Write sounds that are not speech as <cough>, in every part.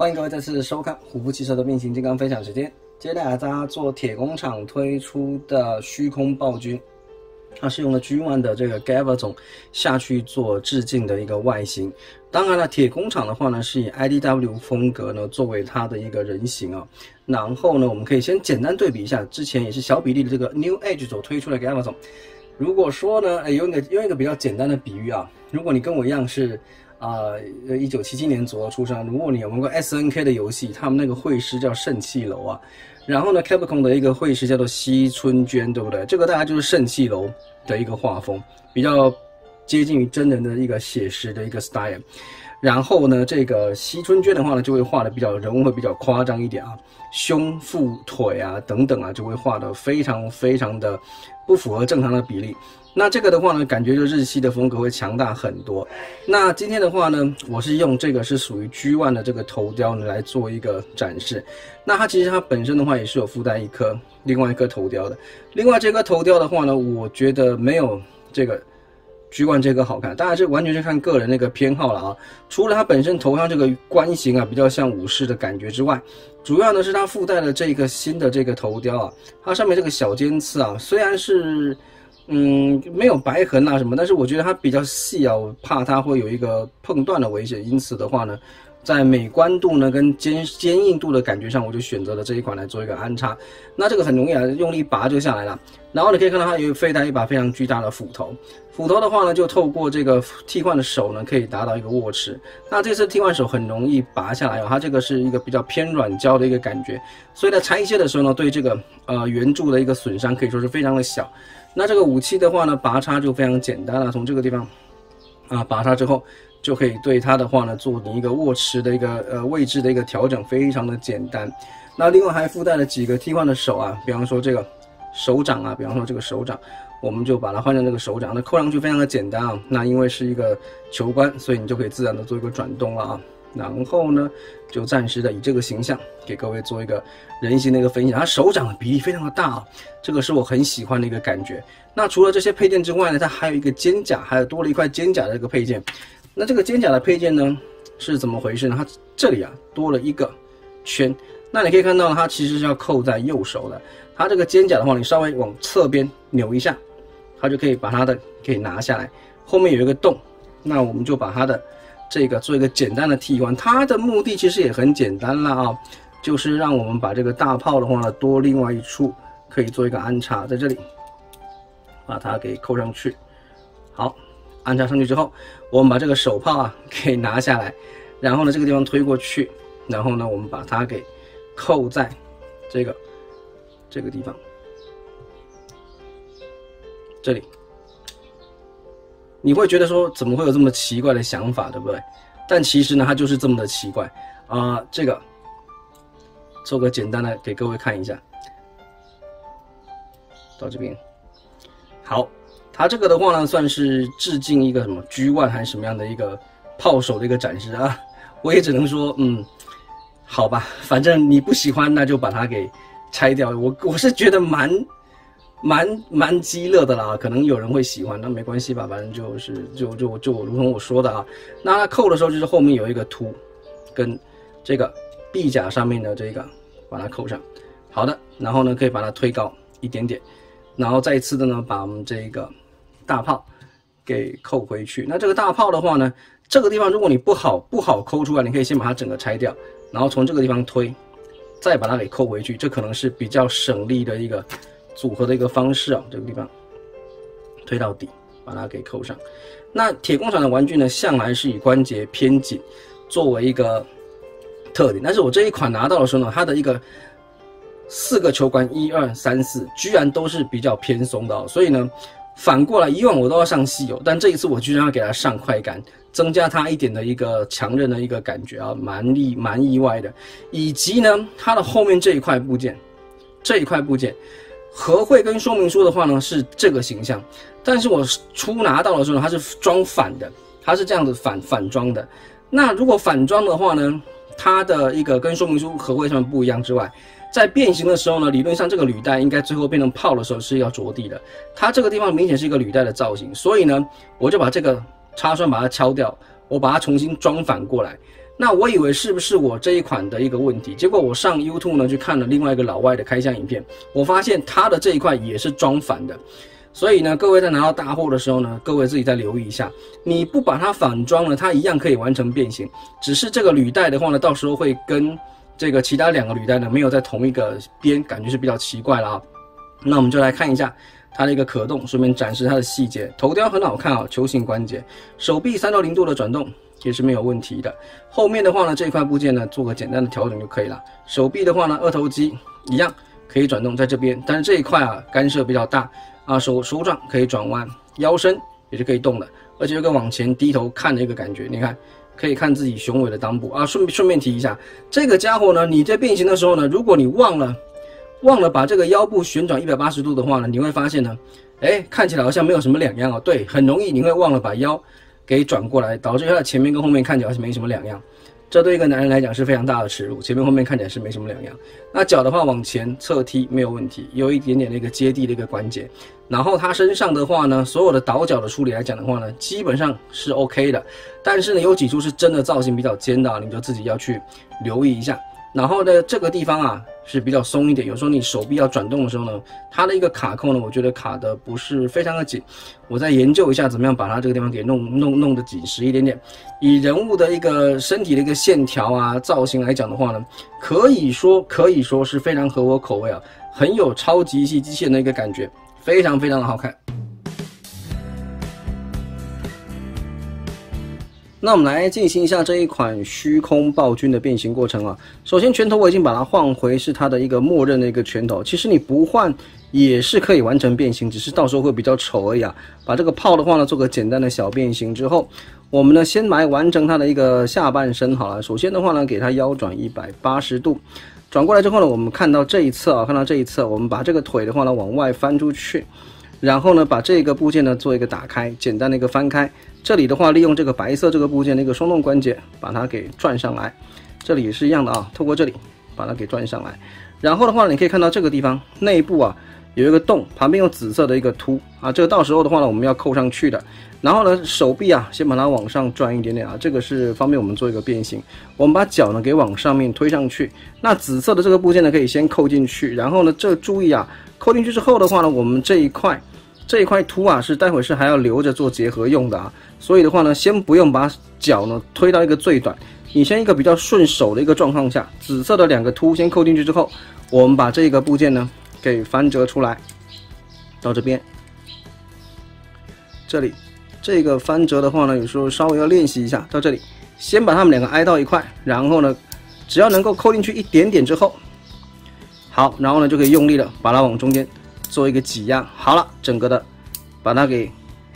欢迎各位再次收看虎扑汽车的变形金刚分享时间。接下来大家做铁工厂推出的虚空暴君，它是用了 G1 的这个 Gava 总下去做致敬的一个外形。当然了，铁工厂的话呢，是以 IDW 风格呢作为它的一个人形啊。然后呢，我们可以先简单对比一下，之前也是小比例的这个 New Edge 所推出的 Gava 总。如果说呢，用一个用一个比较简单的比喻啊，如果你跟我一样是。啊，呃，一九七七年左右出生。如果你有玩过 S N K 的游戏，他们那个会师叫圣气楼啊。然后呢，Capcom 的一个会师叫做西村娟，对不对？这个大家就是圣气楼的一个画风，比较接近于真人的一个写实的一个 style。然后呢，这个西村娟的话呢，就会画的比较人物会比较夸张一点啊，胸、腹、腿啊等等啊，就会画的非常非常的不符合正常的比例。那这个的话呢，感觉就日系的风格会强大很多。那今天的话呢，我是用这个是属于 G1 的这个头雕呢来做一个展示。那它其实它本身的话也是有附带一颗另外一颗头雕的。另外这颗头雕的话呢，我觉得没有这个橘冠这个好看。当然这完全是看个人那个偏好了啊。除了它本身头上这个冠形啊比较像武士的感觉之外，主要呢是它附带的这个新的这个头雕啊，它上面这个小尖刺啊，虽然是。嗯，没有白痕啊什么，但是我觉得它比较细啊，我怕它会有一个碰断的危险，因此的话呢，在美观度呢跟坚坚硬度的感觉上，我就选择了这一款来做一个安插。那这个很容易啊，用力拔就下来了。然后你可以看到它有飞带一把非常巨大的斧头，斧头的话呢，就透过这个替换的手呢，可以达到一个握持。那这次替换手很容易拔下来啊，它这个是一个比较偏软胶的一个感觉，所以在拆卸的时候呢，对这个呃圆柱的一个损伤可以说是非常的小。那这个武器的话呢，拔插就非常简单了，从这个地方，啊，拔它之后就可以对它的话呢，做你一个握持的一个呃位置的一个调整，非常的简单。那另外还附带了几个替换的手啊，比方说这个手掌啊，比方说这个手掌，我们就把它换成这个手掌，那扣上去非常的简单啊。那因为是一个球关，所以你就可以自然的做一个转动了啊。然后呢，就暂时的以这个形象给各位做一个人形的一个分享。它手掌的比例非常的大啊，这个是我很喜欢的一个感觉。那除了这些配件之外呢，它还有一个肩甲，还有多了一块肩甲的这个配件。那这个肩甲的配件呢是怎么回事呢？它这里啊多了一个圈。那你可以看到它其实是要扣在右手的。它这个肩甲的话，你稍微往侧边扭一下，它就可以把它的给拿下来。后面有一个洞，那我们就把它的。这个做一个简单的替换，它的目的其实也很简单了啊，就是让我们把这个大炮的话呢，多另外一处可以做一个安插在这里，把它给扣上去。好，安插上去之后，我们把这个手炮啊给拿下来，然后呢这个地方推过去，然后呢我们把它给扣在这个这个地方，这里。你会觉得说怎么会有这么奇怪的想法，对不对？但其实呢，它就是这么的奇怪啊。这个做个简单的给各位看一下，到这边好，它这个的话呢，算是致敬一个什么 G One 还是什么样的一个炮手的一个展示啊。我也只能说，嗯，好吧，反正你不喜欢，那就把它给拆掉。我我是觉得蛮。蛮蛮激乐的啦，可能有人会喜欢，那没关系吧，反正就是就就就如同我说的啊，那它扣的时候就是后面有一个凸，跟这个臂甲上面的这个把它扣上，好的，然后呢可以把它推高一点点，然后再一次的呢把我们这个大炮给扣回去。那这个大炮的话呢，这个地方如果你不好不好抠出来，你可以先把它整个拆掉，然后从这个地方推，再把它给扣回去，这可能是比较省力的一个。组合的一个方式啊，这个地方推到底，把它给扣上。那铁工厂的玩具呢，向来是以关节偏紧作为一个特点，但是我这一款拿到的时候呢，它的一个四个球关一二三四，居然都是比较偏松的，所以呢，反过来以往我都要上稀有，但这一次我居然要给它上快感，增加它一点的一个强韧的一个感觉啊，蛮意蛮意外的。以及呢，它的后面这一块部件，这一块部件。和会跟说明书的话呢是这个形象，但是我初拿到的时候它是装反的，它是这样子反反装的。那如果反装的话呢，它的一个跟说明书和会上面不一样之外，在变形的时候呢，理论上这个履带应该最后变成炮的时候是要着地的。它这个地方明显是一个履带的造型，所以呢，我就把这个插栓把它敲掉，我把它重新装反过来。那我以为是不是我这一款的一个问题？结果我上 YouTube 呢去看了另外一个老外的开箱影片，我发现他的这一块也是装反的。所以呢，各位在拿到大货的时候呢，各位自己再留意一下，你不把它反装了，它一样可以完成变形。只是这个履带的话呢，到时候会跟这个其他两个履带呢没有在同一个边，感觉是比较奇怪了啊。那我们就来看一下它的一个可动，顺便展示它的细节。头雕很好看啊，球形关节，手臂三到零度的转动。也是没有问题的。后面的话呢，这块部件呢，做个简单的调整就可以了。手臂的话呢，二头肌一样可以转动在这边，但是这一块啊，干涉比较大啊。手手掌可以转弯，腰身也是可以动的，而且有个往前低头看的一个感觉。你看，可以看自己雄伟的裆部啊。顺顺便提一下，这个家伙呢，你在变形的时候呢，如果你忘了忘了把这个腰部旋转一百八十度的话呢，你会发现呢，哎，看起来好像没有什么两样哦。对，很容易你会忘了把腰。给转过来，导致它的前面跟后面看起来是没什么两样，这对一个男人来讲是非常大的耻辱。前面后面看起来是没什么两样。那脚的话往前侧踢没有问题，有一点点的一个接地的一个关节。然后他身上的话呢，所有的倒角的处理来讲的话呢，基本上是 OK 的。但是呢，有几处是真的造型比较尖的，你就自己要去留意一下。然后呢，这个地方啊是比较松一点，有时候你手臂要转动的时候呢，它的一个卡扣呢，我觉得卡的不是非常的紧。我再研究一下怎么样把它这个地方给弄弄弄得紧实一点点。以人物的一个身体的一个线条啊造型来讲的话呢，可以说可以说是非常合我口味啊，很有超级系机器人的一个感觉，非常非常的好看。那我们来进行一下这一款虚空暴君的变形过程啊。首先，拳头我已经把它换回是它的一个默认的一个拳头。其实你不换也是可以完成变形，只是到时候会比较丑而已啊。把这个炮的话呢，做个简单的小变形之后，我们呢先来完成它的一个下半身好了。首先的话呢，给它腰转一百八十度，转过来之后呢，我们看到这一侧啊，看到这一侧，我们把这个腿的话呢往外翻出去，然后呢把这个部件呢做一个打开，简单的一个翻开。这里的话，利用这个白色这个部件的一个松动关节，把它给转上来。这里也是一样的啊，透过这里把它给转上来。然后的话，你可以看到这个地方内部啊有一个洞，旁边有紫色的一个凸啊。这个到时候的话呢，我们要扣上去的。然后呢，手臂啊先把它往上转一点点啊，这个是方便我们做一个变形。我们把脚呢给往上面推上去。那紫色的这个部件呢，可以先扣进去。然后呢，这注意啊，扣进去之后的话呢，我们这一块。这一块凸啊，是待会是还要留着做结合用的啊，所以的话呢，先不用把脚呢推到一个最短，你先一个比较顺手的一个状况下，紫色的两个凸先扣进去之后，我们把这个部件呢给翻折出来，到这边，这里这个翻折的话呢，有时候稍微要练习一下，到这里，先把它们两个挨到一块，然后呢，只要能够扣进去一点点之后，好，然后呢就可以用力的把它往中间。做一个挤压，好了，整个的把它给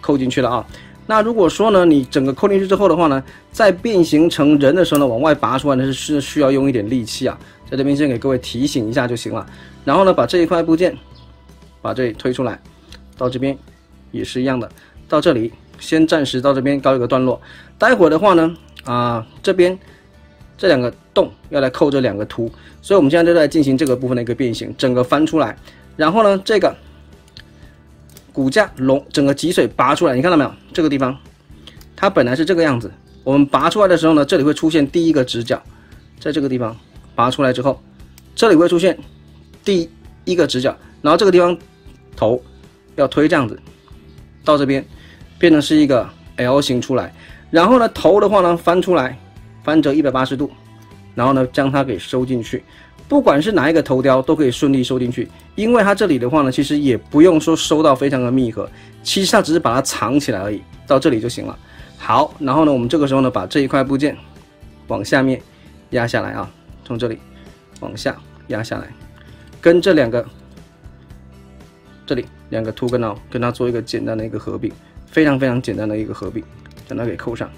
扣进去了啊。那如果说呢，你整个扣进去之后的话呢，再变形成人的时候呢，往外拔出来呢是是需要用一点力气啊。在这边先给各位提醒一下就行了。然后呢，把这一块部件把这里推出来，到这边也是一样的，到这里先暂时到这边告一个段落。待会儿的话呢，啊这边这两个洞要来扣这两个凸，所以我们现在就在进行这个部分的一个变形，整个翻出来。然后呢，这个骨架龙整个脊髓拔出来，你看到没有？这个地方它本来是这个样子，我们拔出来的时候呢，这里会出现第一个直角，在这个地方拔出来之后，这里会出现第一个直角，然后这个地方头要推这样子到这边，变成是一个 L 型出来，然后呢头的话呢翻出来，翻折一百八十度，然后呢将它给收进去。不管是哪一个头雕都可以顺利收进去，因为它这里的话呢，其实也不用说收到非常的密合，其实它只是把它藏起来而已，到这里就行了。好，然后呢，我们这个时候呢，把这一块部件往下面压下来啊，从这里往下压下来，跟这两个这里两个凸跟凹跟它做一个简单的一个合并，非常非常简单的一个合并，将它给扣上。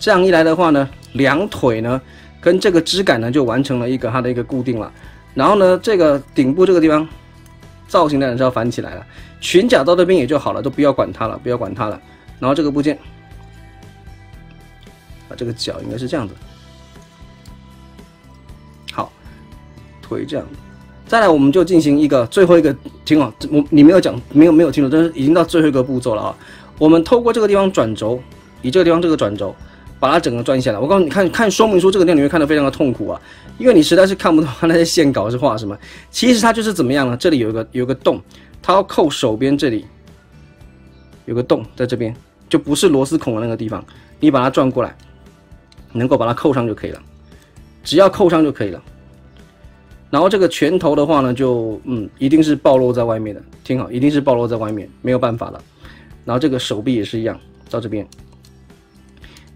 这样一来的话呢，两腿呢。跟这个枝杆呢，就完成了一个它的一个固定了。然后呢，这个顶部这个地方造型当然是要反起来了。裙角到这边也就好了，都不要管它了，不要管它了。然后这个部件，把这个脚应该是这样子。好，腿这样。再来，我们就进行一个最后一个，听好，我你没有讲，没有没有听懂，但是已经到最后一个步骤了啊。我们透过这个地方转轴，以这个地方这个转轴。把它整个转下来。我告诉你，看看说明书这个地方你会看得非常的痛苦啊，因为你实在是看不懂它那些线稿是画什么。其实它就是怎么样呢？这里有一个有个洞，它要扣手边这里有个洞在这边，就不是螺丝孔的那个地方，你把它转过来，能够把它扣上就可以了，只要扣上就可以了。然后这个拳头的话呢，就嗯，一定是暴露在外面的，听好，一定是暴露在外面，没有办法了。然后这个手臂也是一样，到这边，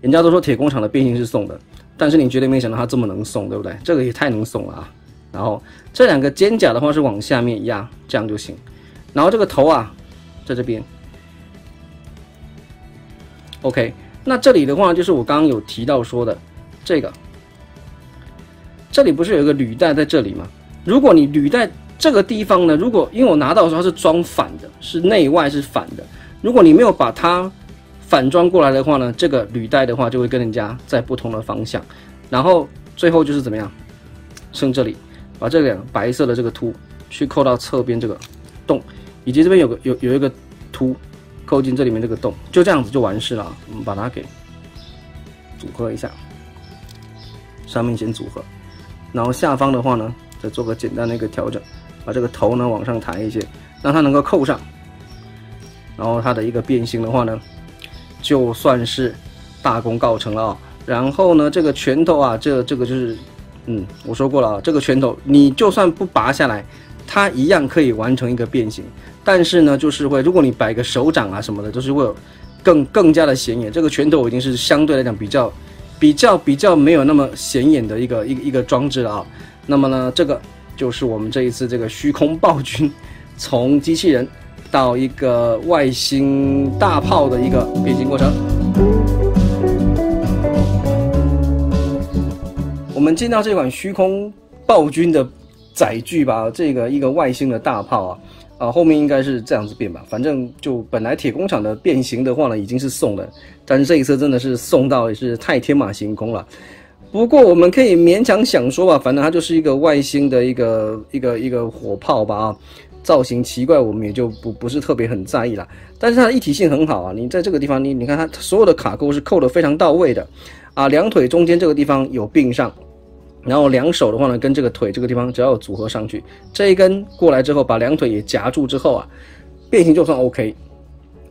人家都说铁工厂的变形是送的，但是你绝对没想到它这么能送，对不对？这个也太能送了啊！然后这两个肩胛的话是往下面压，这样就行。然后这个头啊，在这边，OK。那这里的话就是我刚刚有提到说的这个。这里不是有一个履带在这里吗？如果你履带这个地方呢，如果因为我拿到的时候它是装反的，是内外是反的。如果你没有把它反装过来的话呢，这个履带的话就会跟人家在不同的方向。然后最后就是怎么样，剩这里，把这两白色的这个凸去扣到侧边这个洞，以及这边有个有有一个凸扣进这里面这个洞，就这样子就完事了。我们把它给组合一下，上面先组合。然后下方的话呢，再做个简单的一个调整，把这个头呢往上抬一些，让它能够扣上。然后它的一个变形的话呢，就算是大功告成了啊。然后呢，这个拳头啊，这这个就是，嗯，我说过了啊，这个拳头你就算不拔下来，它一样可以完成一个变形。但是呢，就是会，如果你摆个手掌啊什么的，就是会有更更加的显眼。这个拳头已经是相对来讲比较。比较比较没有那么显眼的一个一个一个装置了啊，那么呢，这个就是我们这一次这个虚空暴君 <laughs> 从机器人到一个外星大炮的一个变形过程。我们见到这款虚空暴君的载具吧，这个一个外星的大炮啊。啊，后面应该是这样子变吧，反正就本来铁工厂的变形的话呢，已经是送了，但是这一次真的是送到也是太天马行空了。不过我们可以勉强想说吧，反正它就是一个外星的一个一个一个火炮吧啊，造型奇怪，我们也就不不是特别很在意了。但是它的一体性很好啊，你在这个地方，你你看它所有的卡扣是扣的非常到位的，啊，两腿中间这个地方有并上。然后两手的话呢，跟这个腿这个地方只要组合上去，这一根过来之后，把两腿也夹住之后啊，变形就算 OK。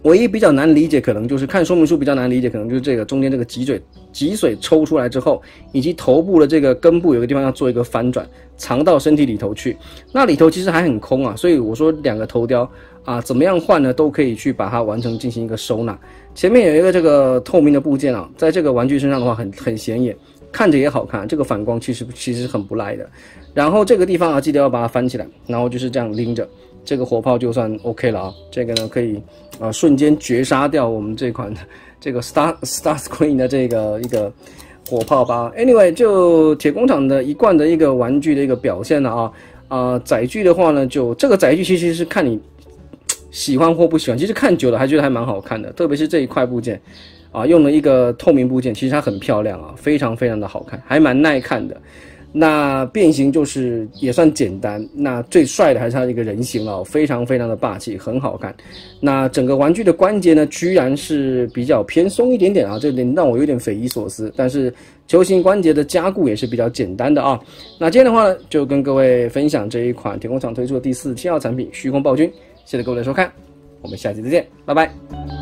唯一比较难理解，可能就是看说明书比较难理解，可能就是这个中间这个脊椎脊髓抽出来之后，以及头部的这个根部有个地方要做一个翻转，藏到身体里头去。那里头其实还很空啊，所以我说两个头雕啊，怎么样换呢，都可以去把它完成进行一个收纳。前面有一个这个透明的部件啊，在这个玩具身上的话很很显眼。看着也好看，这个反光其实其实很不赖的。然后这个地方啊，记得要把它翻起来，然后就是这样拎着，这个火炮就算 OK 了啊。这个呢可以啊瞬间绝杀掉我们这款的 <laughs> 这个 Star <laughs> Star Screen 的这个一个火炮吧。Anyway，就铁工厂的一贯的一个玩具的一个表现了啊啊载具的话呢，就这个载具其实是看你喜欢或不喜欢，其实看久了还觉得还蛮好看的，特别是这一块部件。啊，用了一个透明部件，其实它很漂亮啊，非常非常的好看，还蛮耐看的。那变形就是也算简单，那最帅的还是它一个人形了，非常非常的霸气，很好看。那整个玩具的关节呢，居然是比较偏松一点点啊，这点让我有点匪夷所思。但是球形关节的加固也是比较简单的啊。那今天的话呢，就跟各位分享这一款铁工厂推出的第四七号产品——虚空暴君。谢谢各位的收看，我们下期再见，拜拜。